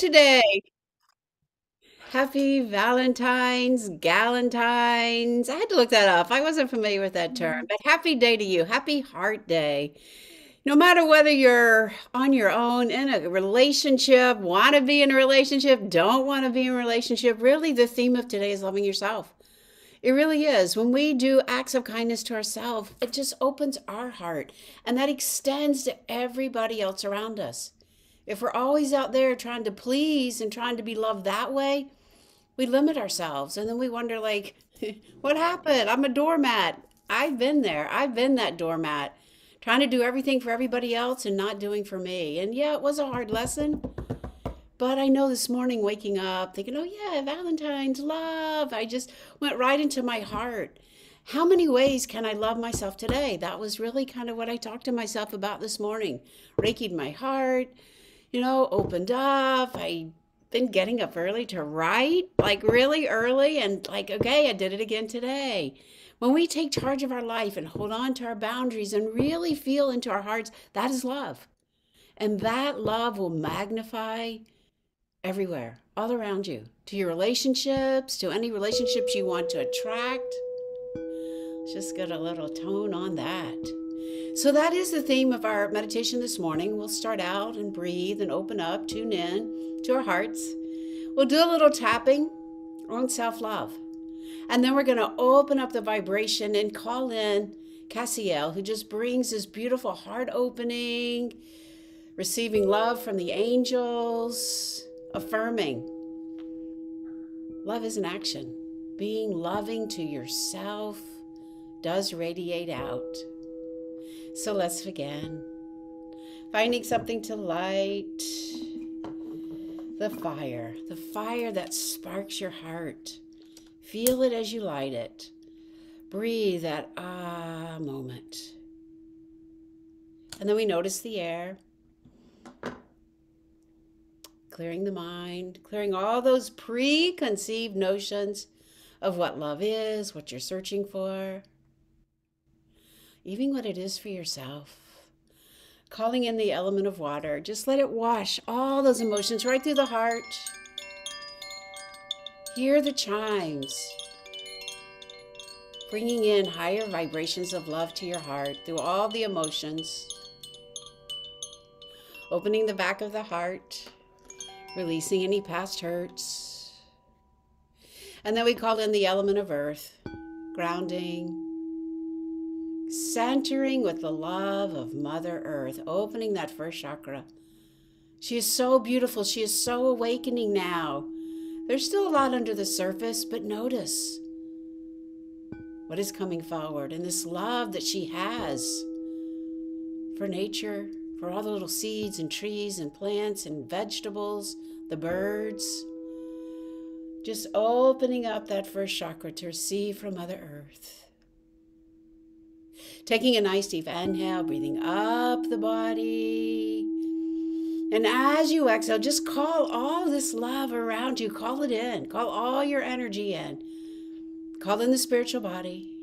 today. Happy Valentine's, Galentine's. I had to look that up. I wasn't familiar with that term, Mhm. but happy day to you. Happy Heart Day. No matter whether you're on your own, in a relationship, want to be in a relationship, don't want to be in a relationship, really the theme of today is loving yourself. It really is. When we do acts of kindness to ourselves, it just opens our heart and that extends to everybody else around us. If we're always out there trying to please and trying to be loved that way, we limit ourselves. And then we wonder like what happened? I'm a doormat. I've been there. I've been that doormat trying to do everything for everybody else and not doing for me. And yeah it was a hard lesson but i know this morning waking up thinking oh yeah valentine's love. I just went right into my heart. How many ways can i love myself today? That was really kind of what i talked to myself about this morning. Reikied my heart you know opened up I've been getting up early to write, like really early, and like, okay, I did it again today. When we take charge of our life and hold on to our boundaries and really feel into our hearts, that is love. And that love will magnify everywhere, all around you, to your relationships, to any relationships you want to attract. Just get a little tone on that. So, that is the theme of our meditation this morning. We'll start out and breathe and open up, tune in to our hearts. We'll do a little tapping on self love. And then we're going to open up the vibration and call in Cassiel, who just brings this beautiful heart opening, receiving love from the angels, affirming. Love is an action. Being loving to yourself does radiate out. So let's begin. Finding something to light. The fire, the fire that sparks your heart. Feel it as you light it. Breathe that ah moment. And then we notice the air, clearing the mind, clearing all those preconceived notions of what love is, what you're searching for, even what it is for yourself calling in the element of water. Just let it wash all those emotions right through the heart. Hear the chimes, bringing in higher vibrations of love to your heart through all the emotions. Opening the back of the heart, releasing any past hurts. And then we call in the element of earth, grounding, centering with the love of Mother Earth, opening that first chakra. She is so beautiful. She is so awakening now. There's still a lot under the surface, but notice what is coming forward and this love that she has for nature, for all the little seeds and trees and plants and vegetables, the birds. Just opening up that first chakra to receive from Mother Earth. Taking a nice deep inhale, breathing up the body. And as you exhale, just call all this love around you, call it in, call all your energy in. Call in the spiritual body.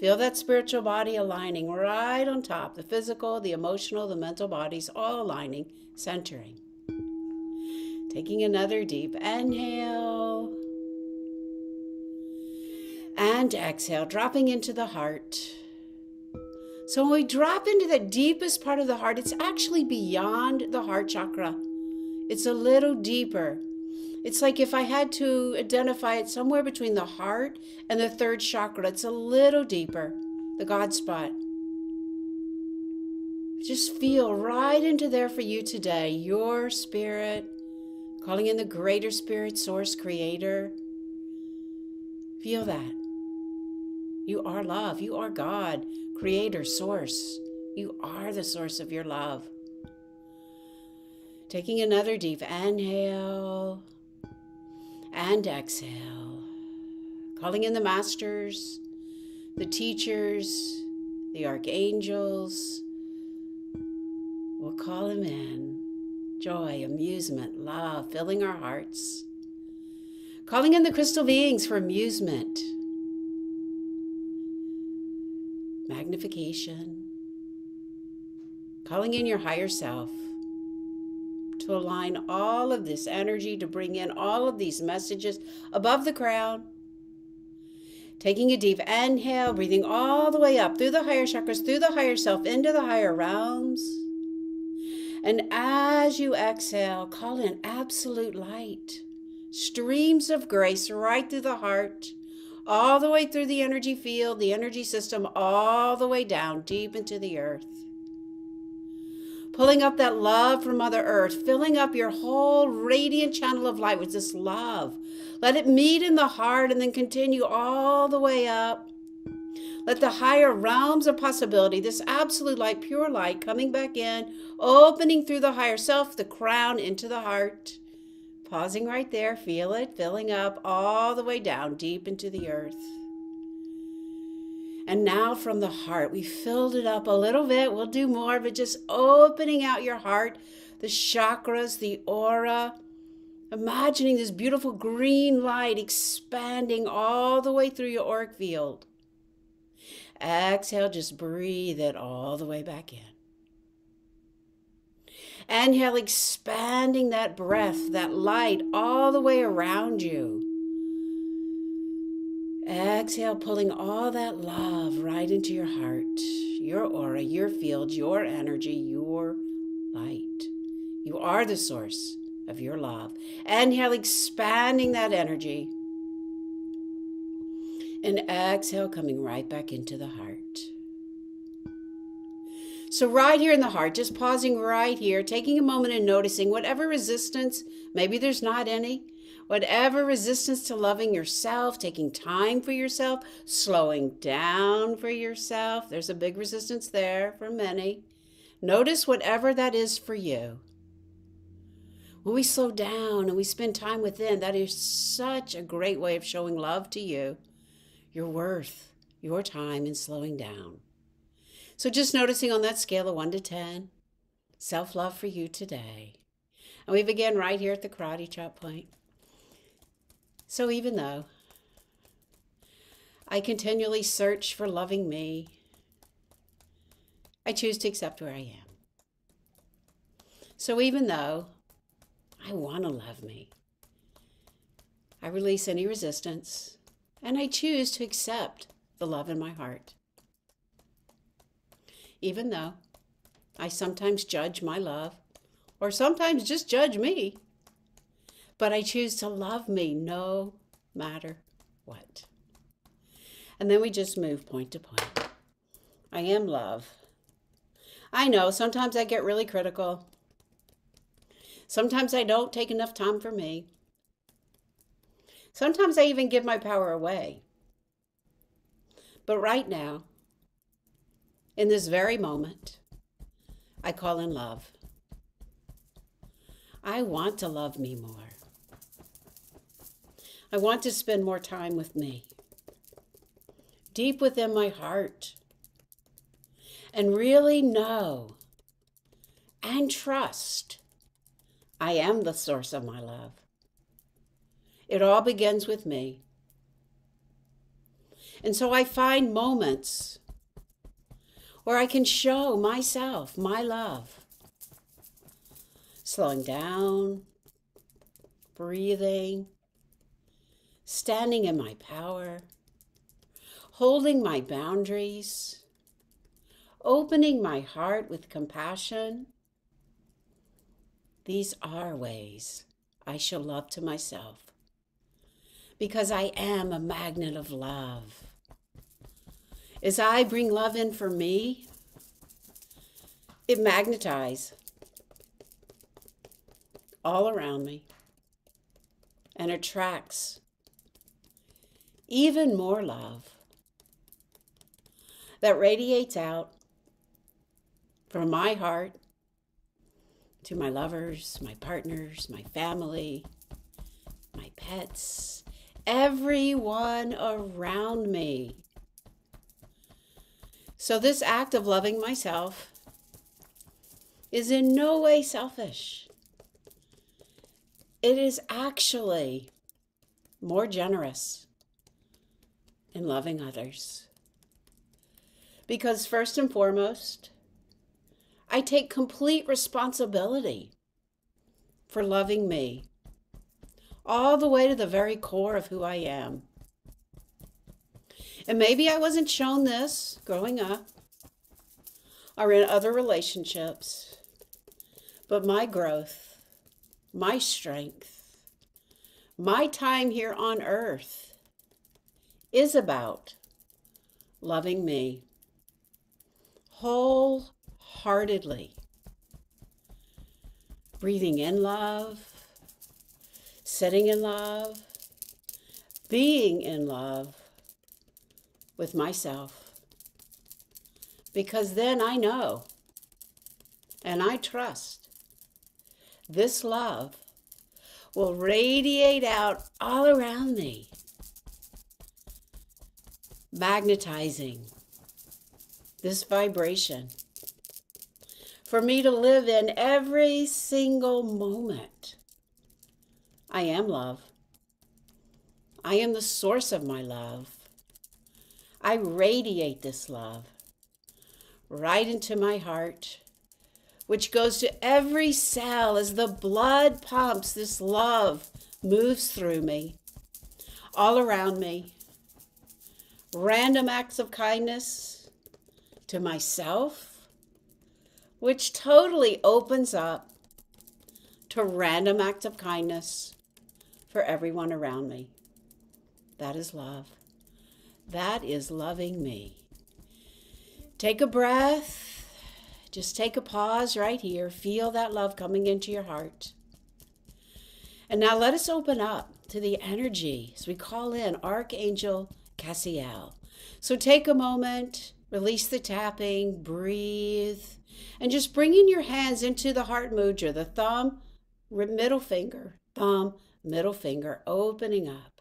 Feel that spiritual body aligning right on top the physical, the emotional, the mental bodies all aligning, centering. Taking another deep inhale and exhale, dropping into the heart. So when we drop into the deepest part of the heart, it's actually beyond the heart chakra. It's a little deeper. It's like if I had to identify it somewhere between the heart and the third chakra, it's a little deeper, the God spot. Just feel right into there for you today, your spirit, calling in the greater spirit, source, creator. Feel that. You are love. You are God, creator, source. You are the source of your love. Taking another deep inhale and exhale. Calling in the masters, the teachers, the archangels. We'll call them in. Joy, amusement, love, filling our hearts. Calling in the crystal beings for amusement, magnification. Calling in your higher self to align all of this energy, to bring in all of these messages above the crown. Taking a deep inhale, breathing all the way up through the higher chakras, through the higher self, into the higher realms. And as you exhale, call in absolute light, streams of grace right through the heart, all the way through the energy field, the energy system, all the way down deep into the earth pulling up that love from Mother Earth, filling up your whole radiant channel of light with this love. Let it meet in the heart and then continue all the way up. Let the higher realms of possibility, this absolute light, pure light, coming back in, opening through the higher self, the crown into the heart. Pausing right there, feel it filling up all the way down deep into the earth. And now from the heart, we filled it up a little bit. We'll do more, but just opening out your heart, the chakras, the aura. Imagining this beautiful green light expanding all the way through your auric field. Exhale, just breathe it all the way back in. Inhale, expanding that breath, that light all the way around you. Exhale, pulling all that love right into your heart, your aura, your field, your energy, your light. You are the source of your love. Inhale, expanding that energy. And exhale, coming right back into the heart. So, right here in the heart, just pausing right here, taking a moment and noticing whatever resistance, maybe there's not any, Whatever resistance to loving yourself, taking time for yourself, slowing down for yourself, there's a big resistance there for many. Notice whatever that is for you. When we slow down and we spend time within, that is such a great way of showing love to you, your worth, your time in slowing down. So just noticing on that scale of 1 to 10, self love for you today. And we begin right here at the karate chop point. So even though I continually search for loving me, I choose to accept where I am. So even though I want to love me, I release any resistance and I choose to accept the love in my heart. Even though I sometimes judge my love or sometimes just judge me, but I choose to love me no matter what. And then we just move point to point. I am love. I know sometimes I get really critical. Sometimes I don't take enough time for me. Sometimes I even give my power away. But right now, in this very moment, I call in love. I want to love me more. I want to spend more time with me, deep within my heart, and really know and trust I am the source of my love. It all begins with me. And so I find moments where I can show myself my love. Slowing down, breathing, standing in my power, holding my boundaries, opening my heart with compassion. These are ways I shall love to myself because I am a magnet of love. As I bring love in for me, it magnetizes all around me and attracts even more love that radiates out from my heart to my lovers, my partners, my family, my pets, everyone around me. So, this act of loving myself is in no way selfish. It is actually more generous in loving others. Because, first and foremost, I take complete responsibility for loving me, all the way to the very core of who I am. And maybe I wasn't shown this growing up or in other relationships, but my growth, my strength, my time here on earth is about loving me wholeheartedly, breathing in love, sitting in love, being in love with myself. Because then I know and I trust this love will radiate out all around me, magnetizing this vibration for me to live in every single moment. I am love. I am the source of my love. I radiate this love right into my heart, which goes to every cell as the blood pumps. This love moves through me, all around me. Random acts of kindness to myself, which totally opens up to random acts of kindness for everyone around me. That is love. That is loving me. Take a breath. Just take a pause right here. Feel that love coming into your heart. And now let us open up to the energy as we call in Archangel Cassiel. So take a moment, release the tapping, breathe, and just bring in your hands into the heart mudra, the thumb, middle finger, thumb, middle finger, opening up.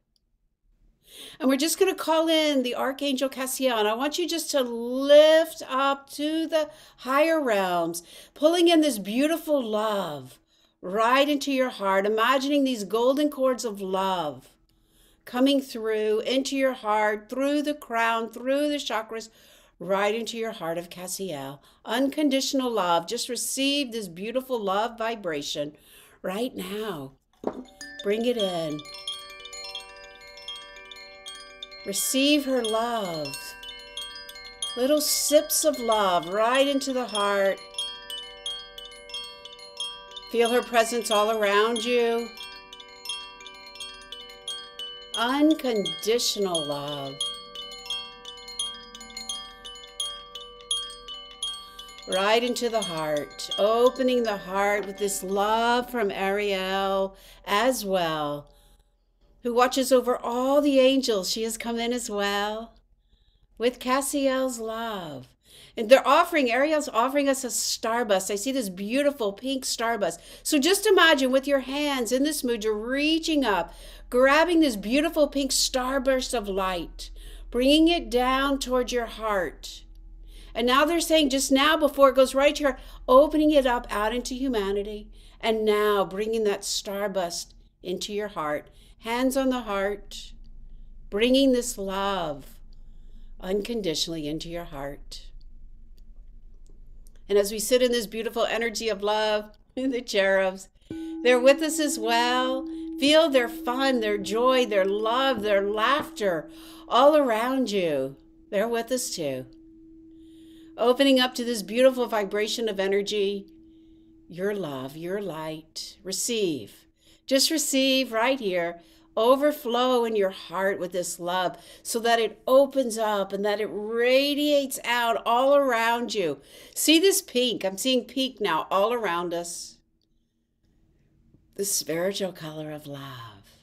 And we're just going to call in the Archangel Cassiel. And I want you just to lift up to the higher realms, pulling in this beautiful love right into your heart, imagining these golden cords of love coming through into your heart, through the crown, through the chakras, right into your heart of Cassiel. Unconditional love. Just receive this beautiful love vibration right now. Bring it in. Receive her love. Little sips of love right into the heart. Feel her presence all around you. Unconditional love. Right into the heart, opening the heart with this love from Ariel as well who watches over all the angels. She has come in as well with Cassiel's love. And they're offering, Ariel's offering us a starbust. I see this beautiful pink starbust. So just imagine with your hands in this mood, you're reaching up, grabbing this beautiful pink starburst of light, bringing it down towards your heart. And now they're saying, just now, before it goes right here, opening it up out into humanity. And now bringing that starburst into your heart hands on the heart, bringing this love unconditionally into your heart. And as we sit in this beautiful energy of love, in the cherubs, they're with us as well. Feel their fun, their joy, their love, their laughter all around you. They're with us too. Opening up to this beautiful vibration of energy, your love, your light. Receive. Just receive right here overflow in your heart with this love so that it opens up and that it radiates out all around you. See this pink? I'm seeing pink now all around us. The spiritual color of love.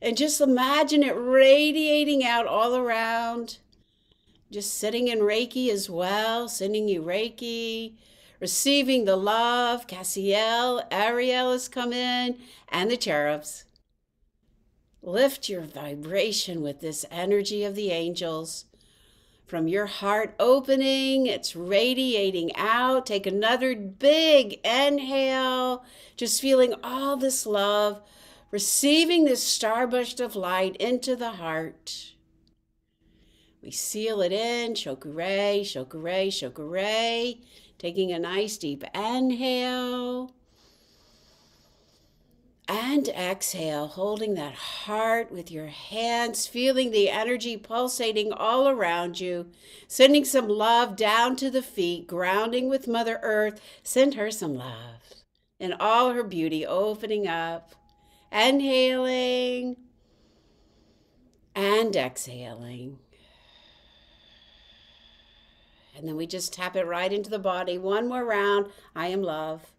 And just imagine it radiating out all around. Just sitting in Reiki as well, sending you Reiki, receiving the love. Cassiel, Ariel has come in, and the cherubs. Lift your vibration with this energy of the angels. From your heart opening, it's radiating out. Take another big inhale, just feeling all this love, receiving this starburst of light into the heart. We seal it in, Cho Ku Rei, shokure, Cho Ku Rei. Taking a nice deep inhale. And exhale, holding that heart with your hands, feeling the energy pulsating all around you, sending some love down to the feet, grounding with Mother Earth. Send her some love in all her beauty, opening up, inhaling, and exhaling. And then we just tap it right into the body. One more round. I am love.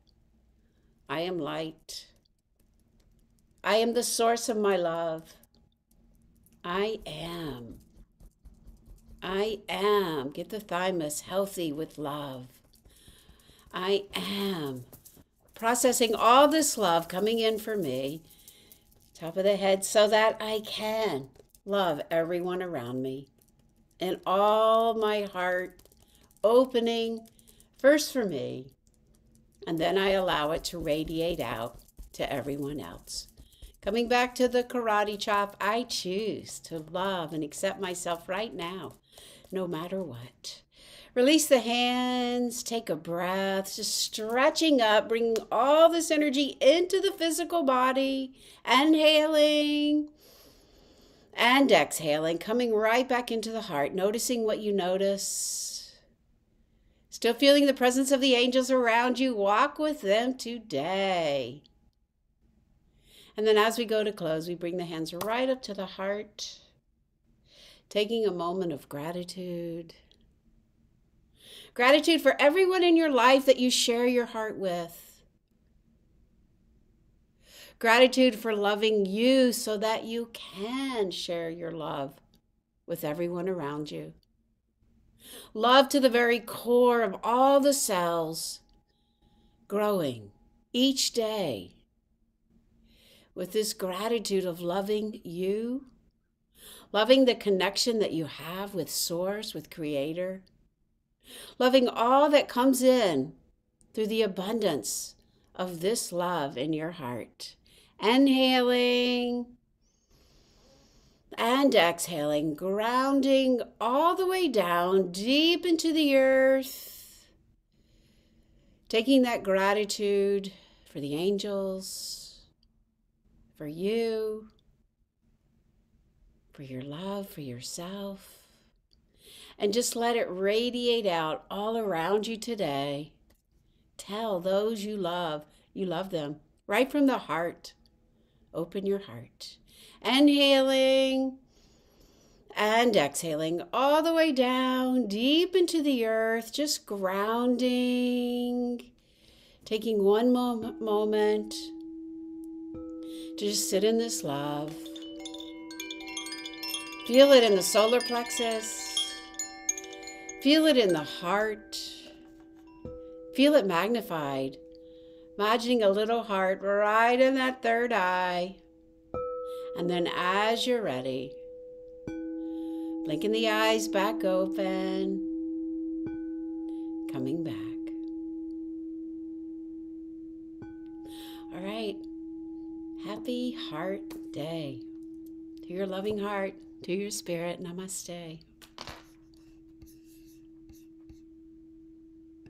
I am light. I am the source of my love. I am. I am. Get the thymus healthy with love. I am. Processing all this love coming in for me, top of the head, so that I can love everyone around me. And all my heart opening, first for me, and then I allow it to radiate out to everyone else. Coming back to the karate chop, I choose to love and accept myself right now, no matter what. Release the hands, take a breath, just stretching up, bringing all this energy into the physical body, inhaling and exhaling, coming right back into the heart, noticing what you notice. Still feeling the presence of the angels around you, walk with them today. And then as we go to close, we bring the hands right up to the heart, taking a moment of gratitude. Gratitude for everyone in your life that you share your heart with. Gratitude for loving you so that you can share your love with everyone around you. Love to the very core of all the cells, growing each day with this gratitude of loving you, loving the connection that you have with Source, with Creator, loving all that comes in through the abundance of this love in your heart. Inhaling and exhaling, grounding all the way down deep into the earth. Taking that gratitude for the angels, for you, for your love, for yourself. And just let it radiate out all around you today. Tell those you love, you love them right from the heart. Open your heart. Inhaling and exhaling all the way down deep into the earth, just grounding. Taking one moment, moment to just sit in this love. Feel it in the solar plexus. Feel it in the heart. Feel it magnified. Imagining a little heart right in that third eye. And then, as you're ready, blinking the eyes back open, coming back. All right. Happy Heart Day. To your loving heart, to your spirit, namaste.